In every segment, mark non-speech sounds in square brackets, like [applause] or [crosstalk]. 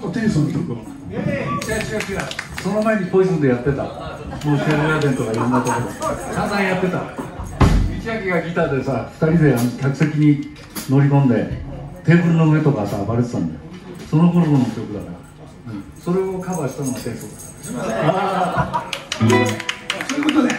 とテニスの曲を、えー、その前にポイズンでやってたもうシェルガーデンとかいろんなところ散々やってた道明がギターでさ2人で客席に乗り込んでテーブルの上とかさ暴れてたんだよその頃の曲だから、うん、それをカバーしたのがテニスだから [laughs] そういうことで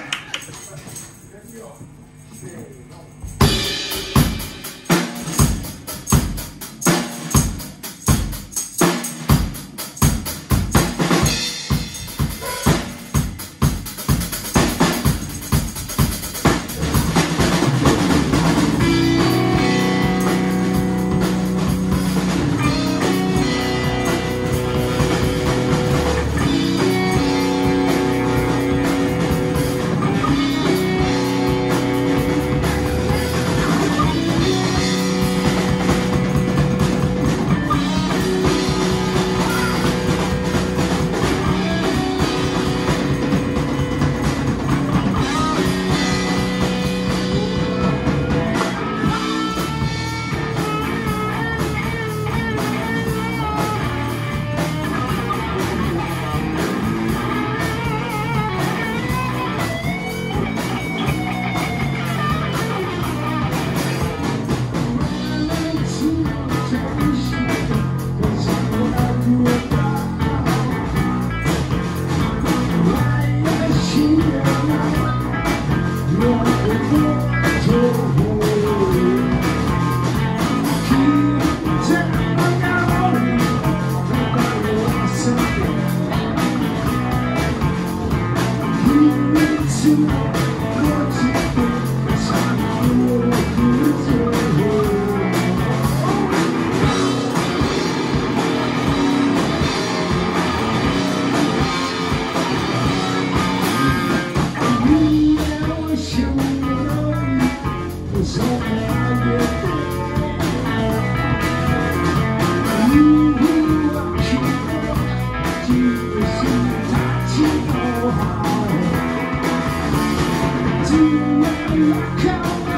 Cause all I get do when you come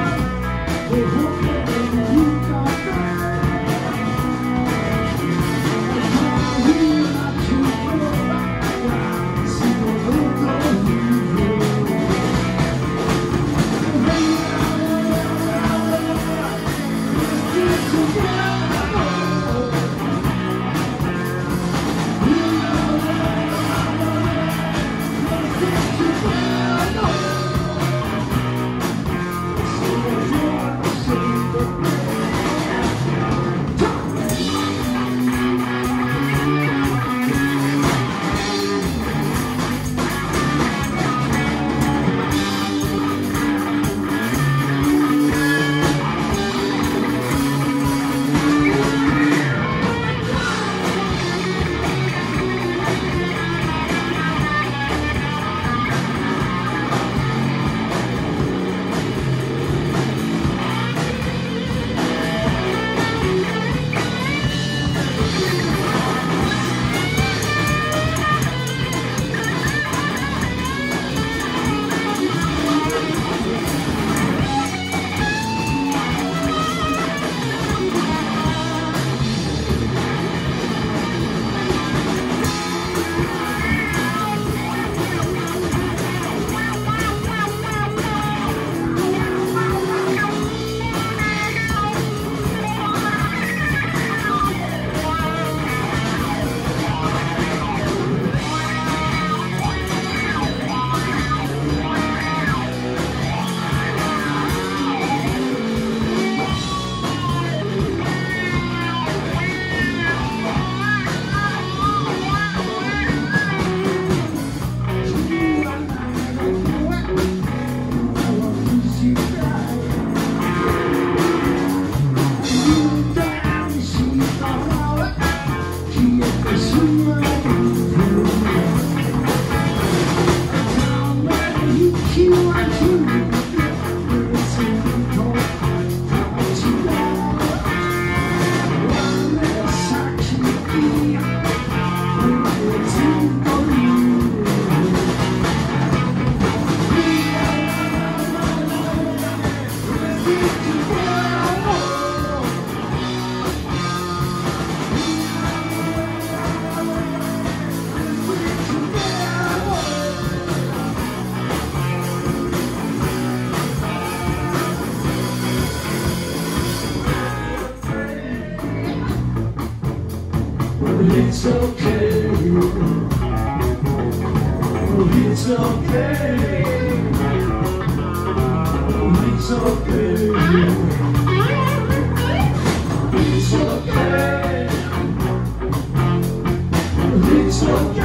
it's okay. Oh, it's okay. Oh, it's okay. It's okay. It's okay.